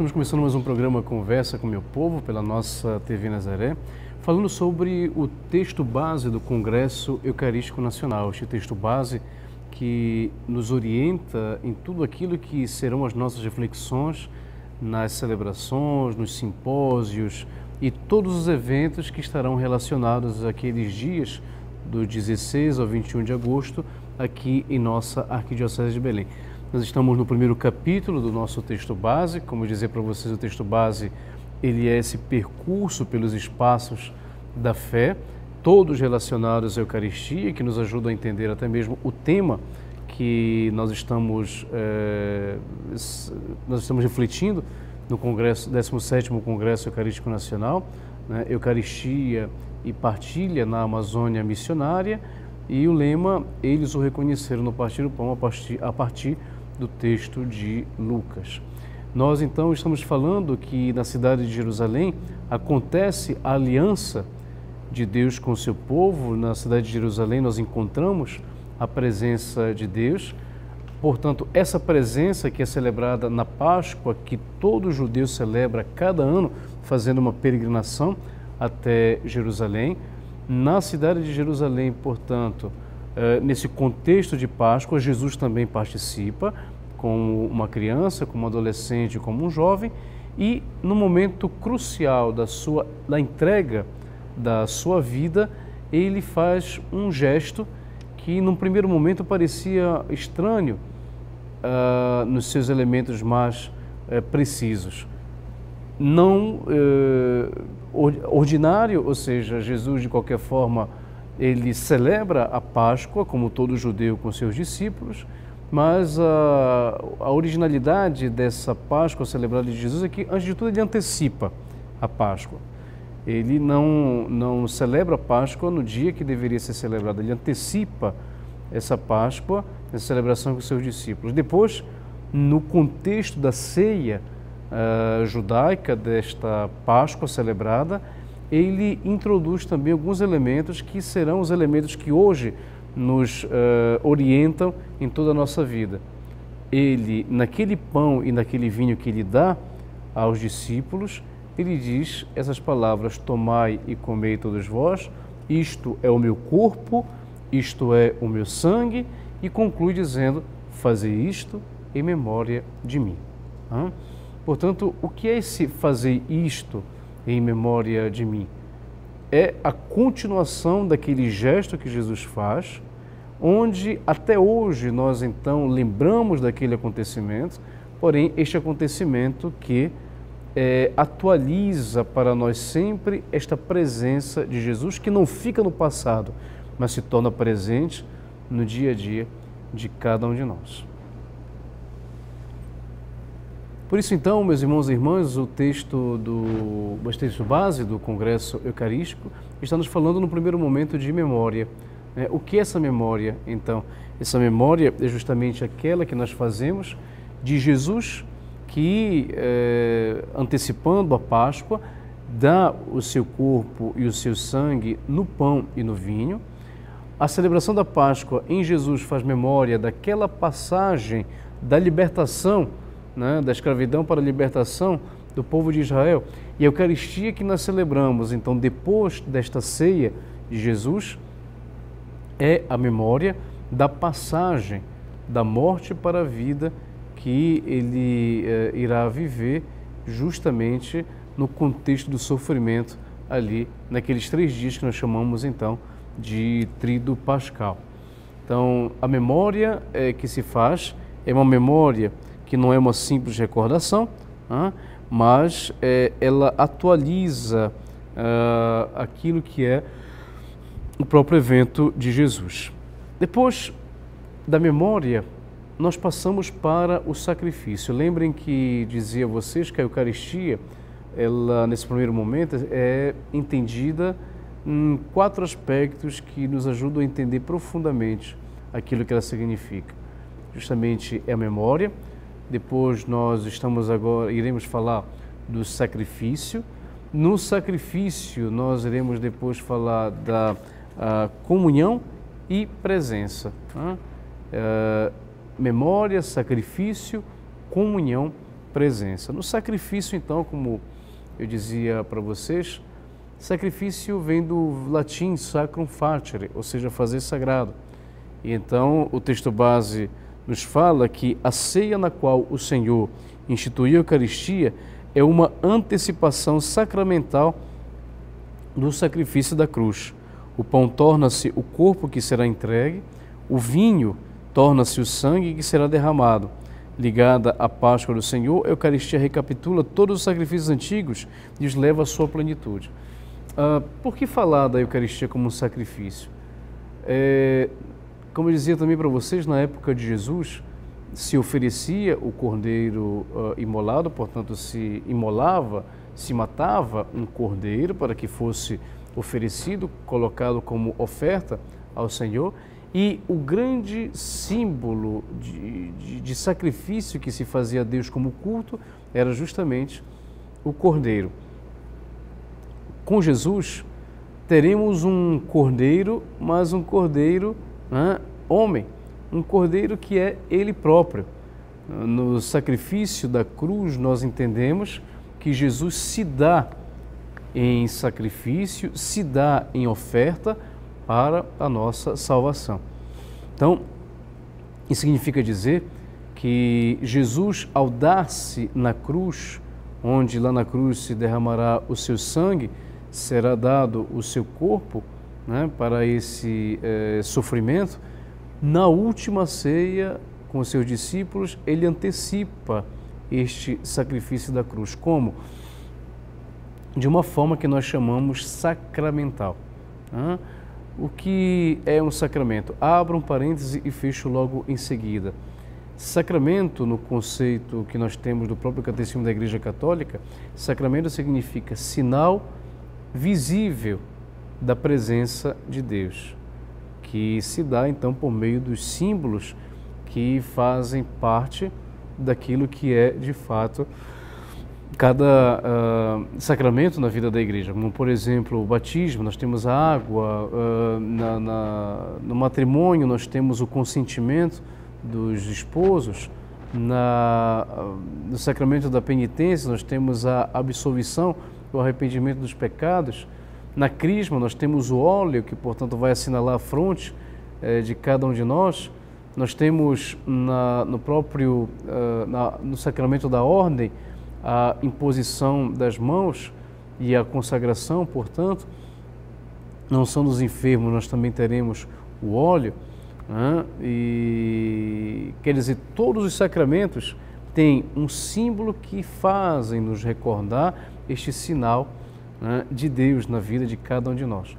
Estamos começando mais um programa Conversa com Meu Povo pela nossa TV Nazaré, falando sobre o texto base do Congresso Eucarístico Nacional. Este texto base que nos orienta em tudo aquilo que serão as nossas reflexões nas celebrações, nos simpósios e todos os eventos que estarão relacionados àqueles dias do 16 ao 21 de agosto aqui em nossa Arquidiocese de Belém. Nós estamos no primeiro capítulo do nosso texto base. Como dizer para vocês, o texto base ele é esse percurso pelos espaços da fé, todos relacionados à Eucaristia, que nos ajudam a entender até mesmo o tema que nós estamos, é, nós estamos refletindo no Congresso, 17º Congresso Eucarístico Nacional, né, Eucaristia e Partilha na Amazônia Missionária, e o lema, eles o reconheceram no Partir do Pão a partir, a partir do texto de Lucas. Nós então estamos falando que na cidade de Jerusalém acontece a aliança de Deus com o seu povo. Na cidade de Jerusalém nós encontramos a presença de Deus. Portanto, essa presença que é celebrada na Páscoa, que todo judeu celebra cada ano, fazendo uma peregrinação até Jerusalém. Na cidade de Jerusalém, portanto, nesse contexto de Páscoa, Jesus também participa, como uma criança, como um adolescente, como um jovem, e no momento crucial da sua da entrega da sua vida, ele faz um gesto que num primeiro momento parecia estranho uh, nos seus elementos mais uh, precisos. Não uh, ordinário, ou seja, Jesus de qualquer forma ele celebra a Páscoa, como todo judeu com seus discípulos, mas a, a, originalidade dessa Páscoa celebrada de Jesus é que, antes de tudo, ele antecipa a Páscoa. Ele não, não celebra a Páscoa no dia que deveria ser celebrada, ele antecipa essa Páscoa, essa celebração com seus discípulos. Depois, no contexto da ceia uh, judaica desta Páscoa celebrada, ele introduz também alguns elementos que serão os elementos que hoje nos uh, orientam em toda a nossa vida. Ele, naquele pão e naquele vinho que ele dá aos discípulos, ele diz essas palavras: Tomai e comei todos vós, isto é o meu corpo, isto é o meu sangue, e conclui dizendo: Fazei isto em memória de mim. Portanto, o que é esse fazer isto? Em memória de mim. É a continuação daquele gesto que Jesus faz, onde até hoje nós então lembramos daquele acontecimento, porém este acontecimento que é, atualiza para nós sempre esta presença de Jesus que não fica no passado, mas se torna presente no dia a dia de cada um de nós. Por isso, então, meus irmãos e irmãs, o texto do o texto base do Congresso Eucarístico está nos falando no primeiro momento de memória. É, o que é essa memória, então? Essa memória é justamente aquela que nós fazemos de Jesus que, é, antecipando a Páscoa, dá o seu corpo e o seu sangue no pão e no vinho. A celebração da Páscoa em Jesus faz memória daquela passagem da libertação né, da escravidão para a libertação do povo de Israel. E a Eucaristia que nós celebramos, então, depois desta ceia de Jesus, é a memória da passagem da morte para a vida que ele eh, irá viver justamente no contexto do sofrimento ali, naqueles três dias que nós chamamos então de Tríduo Pascal. Então, a memória eh, que se faz é uma memória que não é uma simples recordação, né? mas é, ela atualiza uh, aquilo que é o próprio evento de Jesus. Depois da memória, nós passamos para o sacrifício. Lembrem que dizia a vocês que a Eucaristia, ela nesse primeiro momento é entendida em quatro aspectos que nos ajudam a entender profundamente aquilo que ela significa. Justamente é a memória, depois nós estamos agora, iremos falar do sacrifício. No sacrifício nós iremos depois falar da uh, comunhão e presença. Uh, memória, sacrifício, comunhão presença. No sacrifício, então, como eu dizia para vocês, sacrifício vem do latim sacrum facere, ou seja, fazer sagrado. E então o texto base nos fala que a ceia na qual o Senhor instituiu a Eucaristia é uma antecipação sacramental do sacrifício da cruz. O pão torna-se o corpo que será entregue, o vinho torna-se o sangue que será derramado. Ligada à Páscoa do Senhor, a Eucaristia recapitula todos os sacrifícios antigos e os leva à sua plenitude. Uh, por que falar da Eucaristia como um sacrifício? É, como eu dizia também para vocês, na época de Jesus, se oferecia o cordeiro uh, imolado, portanto, se imolava, se matava um cordeiro para que fosse oferecido, colocado como oferta ao Senhor, e o grande símbolo de, de, de, sacrifício que se fazia a Deus como culto era justamente o cordeiro. Com Jesus, teremos um cordeiro, mas um cordeiro né, homem, um cordeiro que é ele próprio. No sacrifício da cruz, nós entendemos que Jesus se dá em sacrifício, se dá em oferta para a nossa salvação. Então, isso significa dizer que Jesus, ao dar-se na cruz, onde lá na cruz se derramará o seu sangue, será dado o seu corpo né, para esse é, sofrimento, na última ceia com seus discípulos, ele antecipa este sacrifício da cruz. Como? De uma forma que nós chamamos sacramental. Né? O que é um sacramento? Abro um parêntese e fecho logo em seguida. Sacramento, no conceito que nós temos do próprio Catecismo da Igreja Católica, sacramento significa sinal visível da presença de Deus, que se dá então por meio dos símbolos que fazem parte daquilo que é de fato cada uh, sacramento na vida da igreja, como por exemplo o batismo, nós temos a água, uh, na, na, no matrimônio nós temos o consentimento dos esposos, na, no sacramento da penitência nós temos a absolvição, o arrependimento dos pecados, na crisma nós temos o óleo que portanto vai assinalar a fronte eh, de cada um de nós, nós temos na, no próprio na, no sacramento da ordem a imposição das mãos e a consagração, portanto, não são dos enfermos, nós também teremos o óleo. Né? E quer dizer, todos os sacramentos têm um símbolo que fazem nos recordar este sinal né, de Deus na vida de cada um de nós.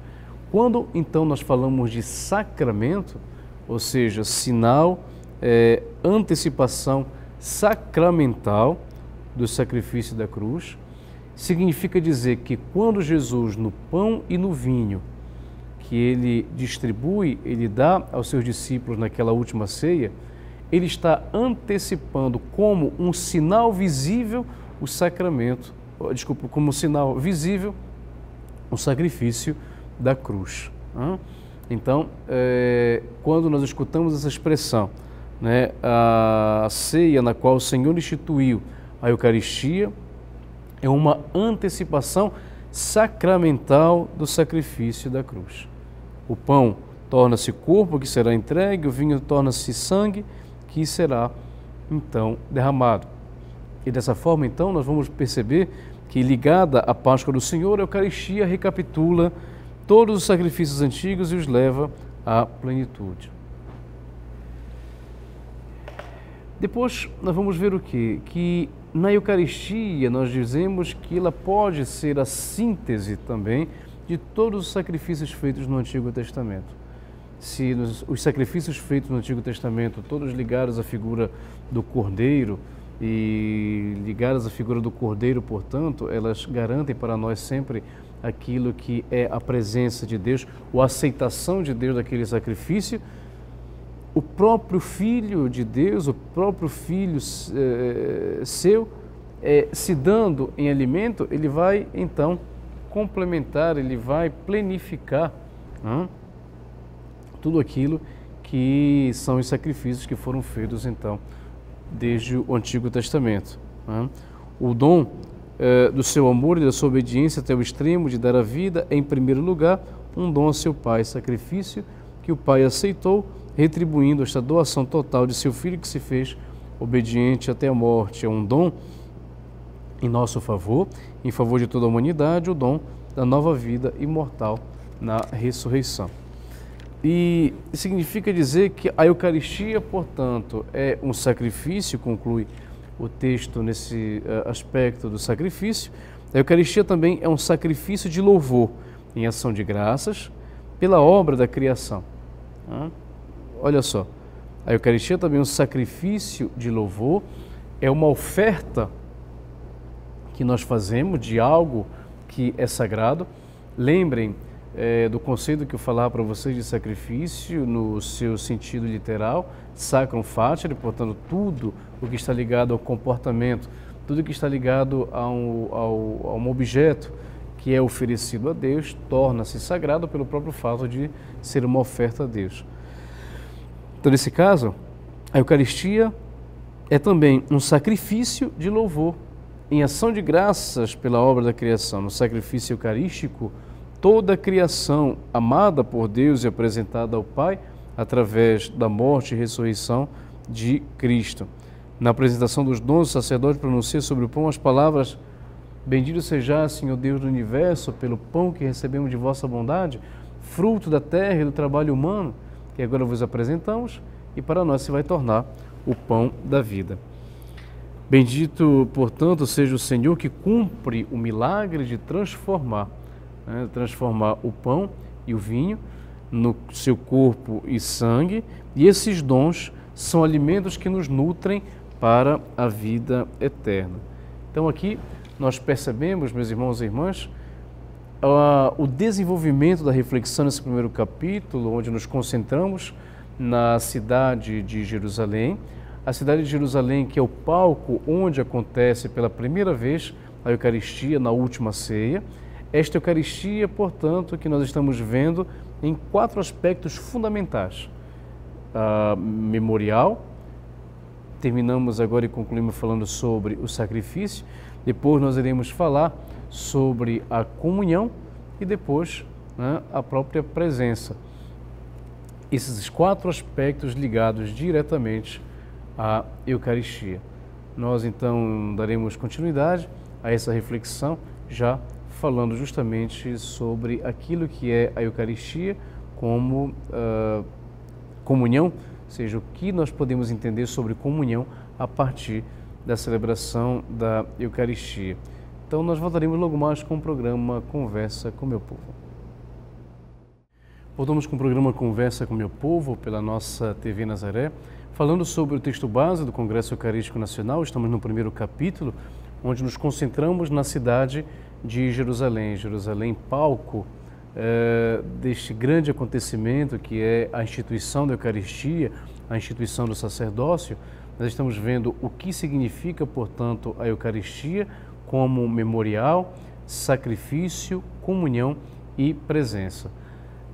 Quando então nós falamos de sacramento, ou seja, sinal, é, antecipação sacramental, do sacrifício da cruz, significa dizer que quando Jesus, no pão e no vinho, que ele distribui, ele dá aos seus discípulos naquela última ceia, ele está antecipando como um sinal visível o sacramento, desculpa, como sinal visível o sacrifício da cruz. Então, é, quando nós escutamos essa expressão, né, a ceia na qual o Senhor instituiu a Eucaristia é uma antecipação sacramental do sacrifício da cruz. O pão torna-se corpo que será entregue, o vinho torna-se sangue que será então derramado. E dessa forma, então, nós vamos perceber que, ligada à Páscoa do Senhor, a Eucaristia recapitula todos os sacrifícios antigos e os leva à plenitude. Depois nós vamos ver o que? Que na Eucaristia, nós dizemos que ela pode ser a síntese também de todos os sacrifícios feitos no Antigo Testamento. Se os sacrifícios feitos no Antigo Testamento, todos ligados à figura do Cordeiro, e ligadas à figura do Cordeiro, portanto, elas garantem para nós sempre aquilo que é a presença de Deus, a aceitação de Deus daquele sacrifício, o próprio Filho de Deus, o próprio Filho eh, seu, eh, se dando em alimento, ele vai então complementar, ele vai plenificar tudo aquilo que são os sacrifícios que foram feitos então desde o Antigo Testamento. Né? O dom eh, do seu amor e da sua obediência até o extremo de dar a vida em primeiro lugar, um dom a seu Pai, sacrifício que o Pai aceitou, retribuindo esta doação total de seu Filho que se fez obediente até a morte. É um dom em nosso favor, em favor de toda a humanidade, o dom da nova vida imortal na ressurreição. E significa dizer que a Eucaristia, portanto, é um sacrifício, conclui o texto nesse uh, aspecto do sacrifício. A Eucaristia também é um sacrifício de louvor em ação de graças pela obra da criação. Olha só, a Eucaristia também é um sacrifício de louvor, é uma oferta que nós fazemos de algo que é sagrado. Lembrem é, do conceito que eu falava para vocês de sacrifício no seu sentido literal, sacrum facere, portanto, tudo o que está ligado ao comportamento, tudo que está ligado a um, ao, a um objeto que é oferecido a Deus, torna-se sagrado pelo próprio fato de ser uma oferta a Deus. Então, nesse caso, a Eucaristia é também um sacrifício de louvor, em ação de graças pela obra da criação. No sacrifício eucarístico, toda a criação amada por Deus e apresentada ao Pai através da morte e ressurreição de Cristo. Na apresentação dos dons, o sacerdote pronuncia sobre o pão as palavras: Bendito seja, Senhor Deus do universo, pelo pão que recebemos de vossa bondade, fruto da terra e do trabalho humano, que agora vos apresentamos, e para nós se vai tornar o pão da vida. Bendito, portanto, seja o Senhor que cumpre o milagre de transformar né, transformar o pão e o vinho no seu corpo e sangue, e esses dons são alimentos que nos nutrem para a vida eterna. Então aqui nós percebemos, meus irmãos e irmãs, o desenvolvimento da reflexão nesse primeiro capítulo, onde nos concentramos na cidade de Jerusalém, a cidade de Jerusalém que é o palco onde acontece pela primeira vez a Eucaristia na última ceia, esta Eucaristia, portanto, que nós estamos vendo em quatro aspectos fundamentais: a memorial, terminamos agora e concluímos falando sobre o sacrifício, depois nós iremos falar sobre a comunhão e depois né, a própria presença. Esses quatro aspectos ligados diretamente à Eucaristia. Nós então daremos continuidade a essa reflexão já falando justamente sobre aquilo que é a Eucaristia como uh, comunhão, ou seja, o que nós podemos entender sobre comunhão a partir da celebração da Eucaristia. Então, nós voltaremos logo mais com o programa Conversa com Meu Povo. Voltamos com o programa Conversa com Meu Povo pela nossa TV Nazaré, falando sobre o texto base do Congresso Eucarístico Nacional. Estamos no primeiro capítulo, onde nos concentramos na cidade de Jerusalém. Jerusalém, palco é, deste grande acontecimento que é a instituição da Eucaristia, a instituição do sacerdócio. Nós estamos vendo o que significa, portanto, a Eucaristia como memorial, sacrifício, comunhão e presença.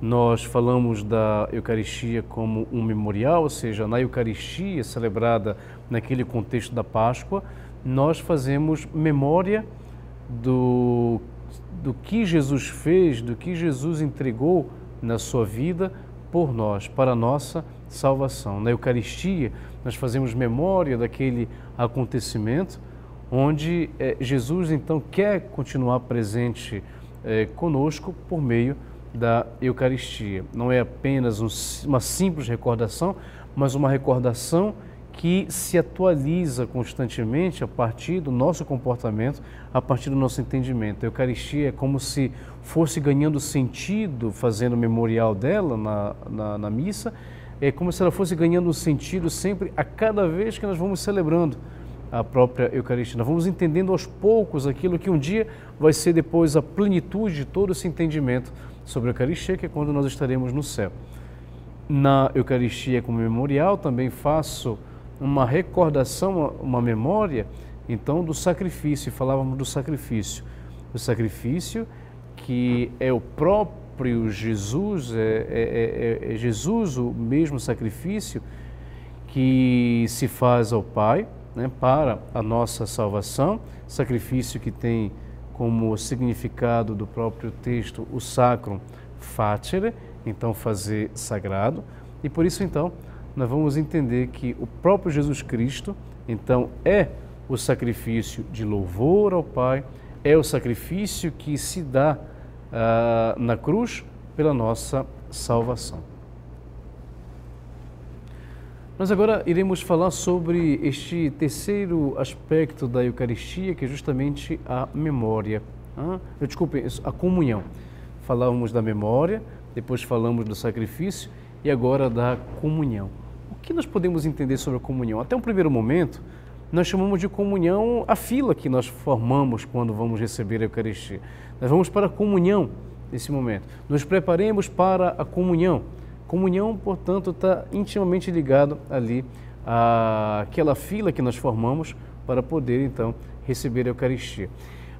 Nós falamos da Eucaristia como um memorial, ou seja, na Eucaristia celebrada naquele contexto da Páscoa, nós fazemos memória do, do que Jesus fez, do que Jesus entregou na sua vida por nós, para a nossa salvação. Na Eucaristia, nós fazemos memória daquele acontecimento onde é, Jesus então quer continuar presente é, conosco por meio da Eucaristia. Não é apenas um, uma simples recordação, mas uma recordação que se atualiza constantemente a partir do nosso comportamento, a partir do nosso entendimento. A Eucaristia é como se fosse ganhando sentido, fazendo memorial dela na, na, na missa, é como se ela fosse ganhando sentido sempre a cada vez que nós vamos celebrando a própria Eucaristia. Nós vamos entendendo aos poucos aquilo que um dia vai ser depois a plenitude de todo esse entendimento sobre a Eucaristia, que é quando nós estaremos no céu. Na Eucaristia como memorial também faço uma recordação, uma memória, então, do sacrifício. Falávamos do sacrifício. O sacrifício que é o próprio Jesus, é, é, é, é Jesus o mesmo sacrifício que se faz ao Pai, né, para a nossa salvação, sacrifício que tem como significado do próprio texto o sacrum facere, então fazer sagrado, e por isso então nós vamos entender que o próprio Jesus Cristo, então é o sacrifício de louvor ao Pai, é o sacrifício que se dá uh, na cruz pela nossa salvação. Nós agora iremos falar sobre este terceiro aspecto da Eucaristia, que é justamente a memória. Ah, desculpe, a comunhão. Falamos da memória, depois falamos do sacrifício e agora da comunhão. O que nós podemos entender sobre a comunhão? Até um primeiro momento, nós chamamos de comunhão a fila que nós formamos quando vamos receber a Eucaristia. Nós vamos para a comunhão nesse momento. Nos preparemos para a comunhão. Comunhão, portanto, está intimamente ligado ali àquela fila que nós formamos para poder, então, receber a Eucaristia.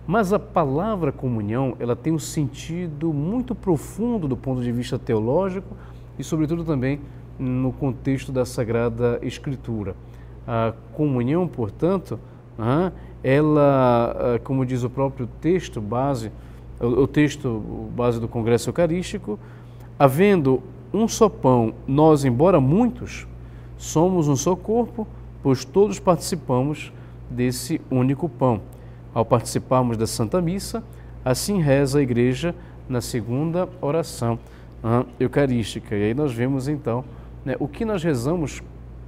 Mas a palavra comunhão, ela tem um sentido muito profundo do ponto de vista teológico e, sobretudo, também no contexto da Sagrada Escritura. A comunhão, portanto, ela, como diz o próprio texto base, o texto base do Congresso Eucarístico, havendo um só pão, nós, embora muitos, somos um só corpo, pois todos participamos desse único pão. Ao participarmos da Santa Missa, assim reza a Igreja na segunda oração eucarística. E aí nós vemos então né, o que nós rezamos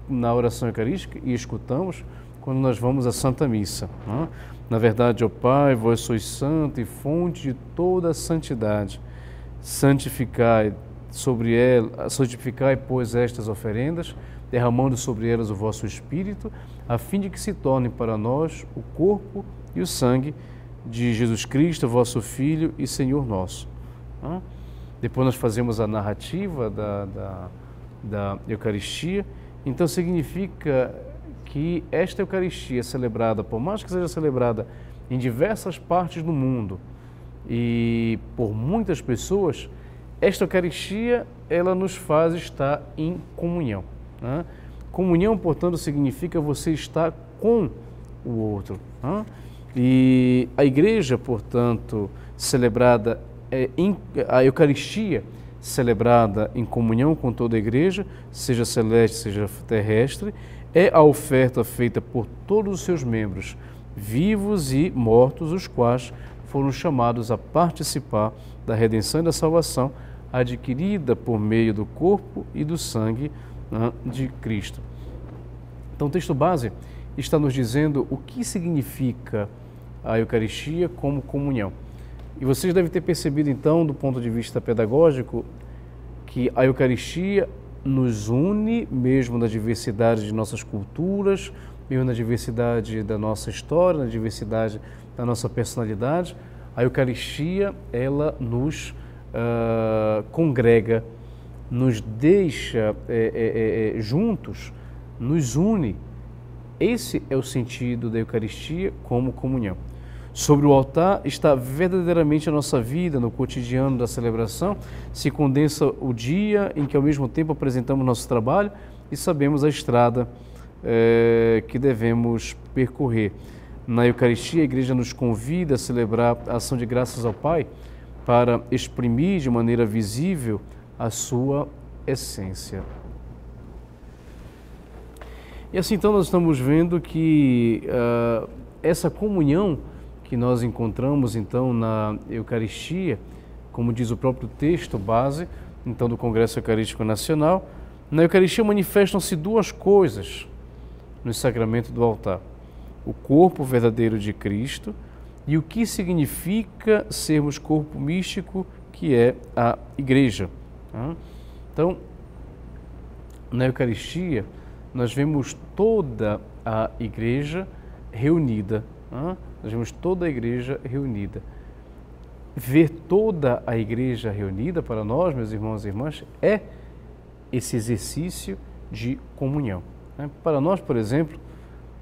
na oração eucarística e escutamos quando nós vamos à Santa Missa. Na verdade, ó Pai, vós sois santo e fonte de toda a santidade. Santificai sobre ela, santificai, pois, estas oferendas, derramando sobre elas o vosso Espírito, a fim de que se torne para nós o corpo e o sangue de Jesus Cristo, vosso Filho e Senhor nosso. Depois nós fazemos a narrativa da, da, da Eucaristia, então significa que esta Eucaristia é celebrada, por mais que seja celebrada em diversas partes do mundo e por muitas pessoas, esta Eucaristia, ela nos faz estar em comunhão. Né? Comunhão, portanto, significa você estar com o outro. Né? E a igreja, portanto, celebrada, é, a Eucaristia celebrada em comunhão com toda a igreja, seja celeste, seja terrestre, é a oferta feita por todos os seus membros, vivos e mortos, os quais foram chamados a participar da redenção e da salvação adquirida por meio do corpo e do sangue né, de Cristo. Então, o texto base está nos dizendo o que significa a Eucaristia como comunhão. E vocês devem ter percebido, então, do ponto de vista pedagógico, que a Eucaristia nos une, mesmo na diversidade de nossas culturas, mesmo na diversidade da nossa história, na diversidade da nossa personalidade. A Eucaristia, ela nos uh, congrega, nos deixa é, é, é, juntos, nos une. Esse é o sentido da Eucaristia como comunhão. Sobre o altar está verdadeiramente a nossa vida no cotidiano da celebração, se condensa o dia em que ao mesmo tempo apresentamos nosso trabalho e sabemos a estrada é, que devemos percorrer. Na Eucaristia, a Igreja nos convida a celebrar a ação de graças ao Pai para exprimir de maneira visível a sua essência. E assim então nós estamos vendo que uh, essa comunhão que nós encontramos então na Eucaristia, como diz o próprio texto base então do Congresso Eucarístico Nacional, na Eucaristia manifestam-se duas coisas no sacramento do altar: o corpo verdadeiro de Cristo e o que significa sermos corpo místico, que é a igreja. Então, na Eucaristia, nós vemos toda a igreja reunida. Nós vemos toda a igreja reunida. Ver toda a igreja reunida para nós, meus irmãos e irmãs, é esse exercício de comunhão. Né? Para nós, por exemplo,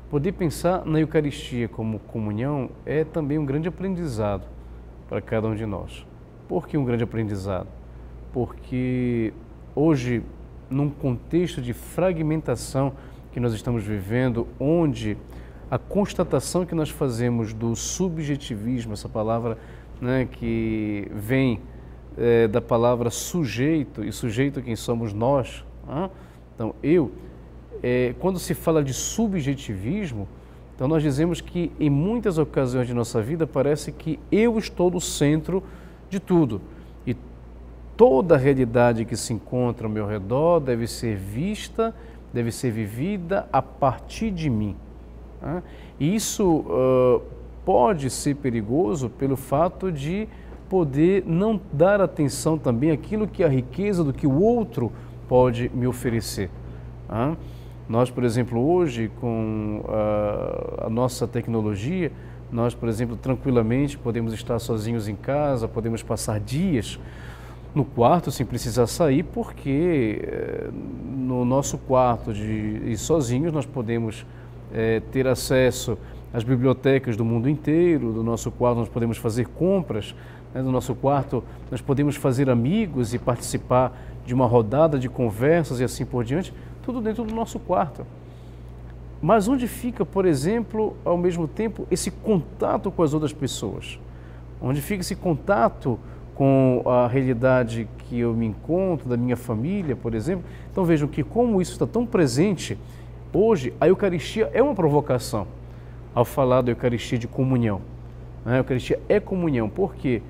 Poder pensar na Eucaristia como comunhão é também um grande aprendizado para cada um de nós. Por que um grande aprendizado? Porque hoje, num contexto de fragmentação que nós estamos vivendo, onde a constatação que nós fazemos do subjetivismo, essa palavra né, que vem é, da palavra sujeito, e sujeito quem somos nós. Hein? Então, eu, é, quando se fala de subjetivismo, então nós dizemos que em muitas ocasiões de nossa vida parece que eu estou no centro de tudo. E toda a realidade que se encontra ao meu redor deve ser vista, deve ser vivida a partir de mim. Né? E isso uh, pode ser perigoso pelo fato de poder não dar atenção também àquilo que é a riqueza do que o outro pode me oferecer. Né? Nós, por exemplo, hoje, com a, a nossa tecnologia, nós, por exemplo, tranquilamente podemos estar sozinhos em casa, podemos passar dias no quarto sem precisar sair, porque no nosso quarto de, e sozinhos nós podemos é, ter acesso às bibliotecas do mundo inteiro, do nosso quarto nós podemos fazer compras, né, do nosso quarto nós podemos fazer amigos e participar de uma rodada de conversas e assim por diante, tudo dentro do nosso quarto. Mas onde fica, por exemplo, ao mesmo tempo, esse contato com as outras pessoas? Onde fica esse contato com a realidade que eu me encontro, da minha família, por exemplo? Então vejam que como isso está tão presente Hoje, a Eucaristia é uma provocação ao falar da Eucaristia de comunhão. A Eucaristia é comunhão. Por quê?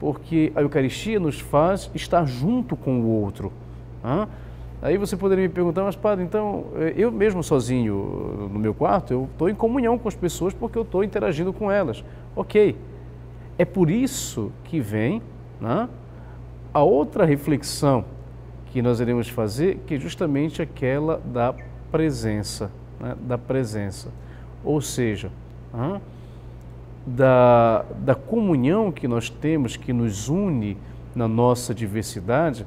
Porque a Eucaristia nos faz estar junto com o outro. Aí você poderia me perguntar, mas padre, então eh, eu mesmo sozinho no meu quarto, eu estou em comunhão com as pessoas porque eu estou interagindo com elas. Ok. É por isso que vem né, a outra reflexão que nós iremos fazer, que é justamente aquela da presença, né, da presença. Ou seja, da, da comunhão que nós temos, que nos une na nossa diversidade,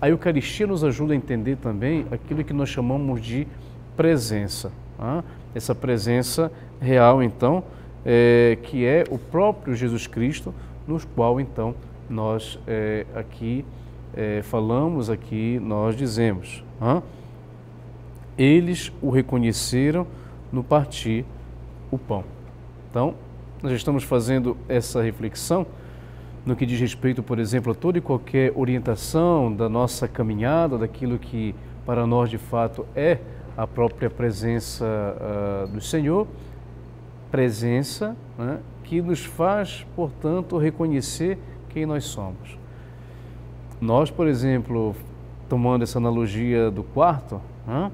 a Eucaristia nos ajuda a entender também aquilo que nós chamamos de presença. Essa presença real, então, é, que é o próprio Jesus Cristo, no qual, então, nós é, aqui é, falamos, aqui nós dizemos eles o reconheceram no partir o pão. Então, nós estamos fazendo essa reflexão no que diz respeito, por exemplo, a toda e qualquer orientação da nossa caminhada, daquilo que para nós de fato é a própria presença uh, do Senhor, presença né, que nos faz, portanto, reconhecer quem nós somos. Nós, por exemplo, tomando essa analogia do quarto, né,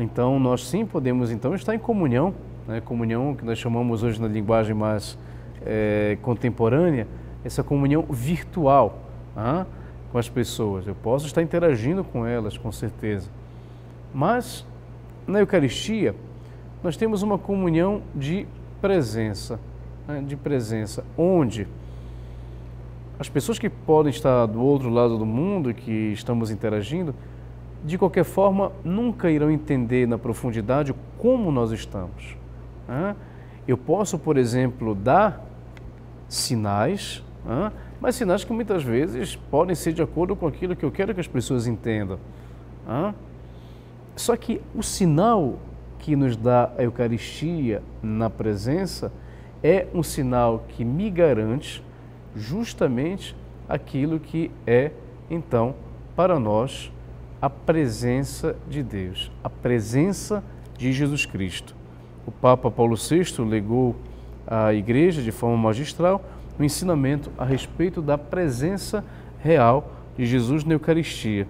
então, nós sim podemos então estar em comunhão, né? comunhão que nós chamamos hoje na linguagem mais é, contemporânea, essa comunhão virtual ah, com as pessoas. Eu posso estar interagindo com elas, com certeza. Mas, na Eucaristia, nós temos uma comunhão de presença, né? de presença, onde as pessoas que podem estar do outro lado do mundo, que estamos interagindo, de qualquer forma, nunca irão entender na profundidade como nós estamos. Eu posso, por exemplo, dar sinais, mas sinais que muitas vezes podem ser de acordo com aquilo que eu quero que as pessoas entendam. Só que o sinal que nos dá a Eucaristia na presença é um sinal que me garante justamente aquilo que é, então, para nós a presença de Deus, a presença de Jesus Cristo. O Papa Paulo VI legou à Igreja, de forma magistral, o ensinamento a respeito da presença real de Jesus na Eucaristia.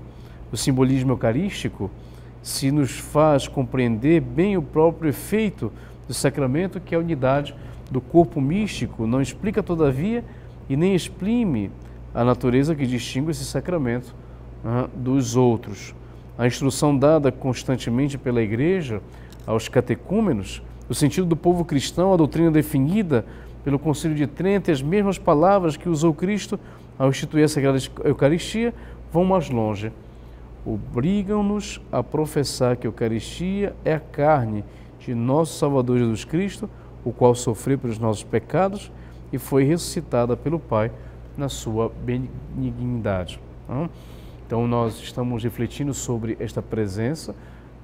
O simbolismo eucarístico se nos faz compreender bem o próprio efeito do sacramento, que é a unidade do corpo místico, não explica, todavia, e nem exprime a natureza que distingue esse sacramento dos outros. A instrução dada constantemente pela Igreja aos catecúmenos, o sentido do povo cristão, a doutrina definida pelo Concílio de Trento e as mesmas palavras que usou Cristo ao instituir a Sagrada Eucaristia vão mais longe. Obrigam-nos a professar que a Eucaristia é a carne de nosso Salvador Jesus Cristo, o qual sofreu pelos nossos pecados e foi ressuscitada pelo Pai na sua benignidade. Então, nós estamos refletindo sobre esta presença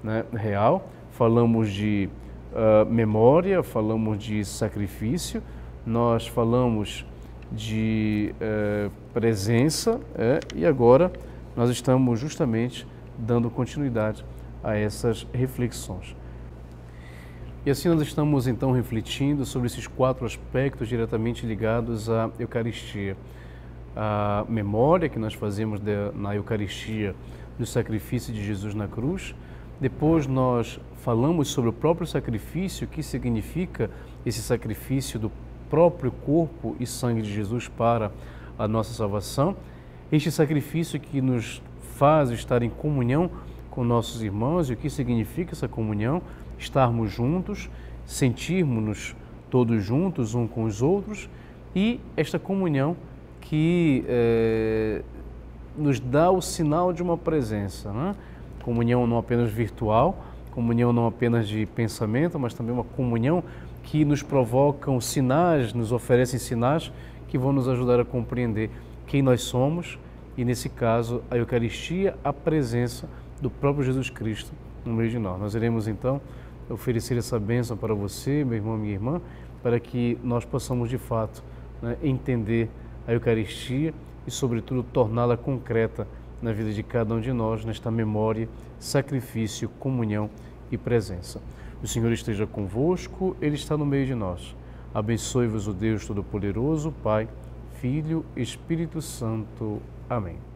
né, real, falamos de uh, memória, falamos de sacrifício, nós falamos de uh, presença é, e agora nós estamos justamente dando continuidade a essas reflexões. E assim nós estamos então refletindo sobre esses quatro aspectos diretamente ligados à Eucaristia. A memória que nós fazemos de, na Eucaristia do sacrifício de Jesus na cruz. Depois nós falamos sobre o próprio sacrifício, o que significa esse sacrifício do próprio corpo e sangue de Jesus para a nossa salvação. Este sacrifício que nos faz estar em comunhão com nossos irmãos e o que significa essa comunhão estarmos juntos, sentirmos-nos todos juntos um com os outros e esta comunhão que é, nos dá o sinal de uma presença. Né? Comunhão não apenas virtual, comunhão não apenas de pensamento, mas também uma comunhão que nos provocam sinais, nos oferecem sinais que vão nos ajudar a compreender quem nós somos e, nesse caso, a Eucaristia, a presença do próprio Jesus Cristo no meio de nós. Nós iremos então oferecer essa bênção para você, meu irmão, minha irmã, para que nós possamos de fato né, entender a Eucaristia e, sobretudo, torná-la concreta na vida de cada um de nós, nesta memória, sacrifício, comunhão e presença. O Senhor esteja convosco, Ele está no meio de nós. Abençoe-vos o Deus Todo-Poderoso, Pai, Filho, Espírito Santo. Amém.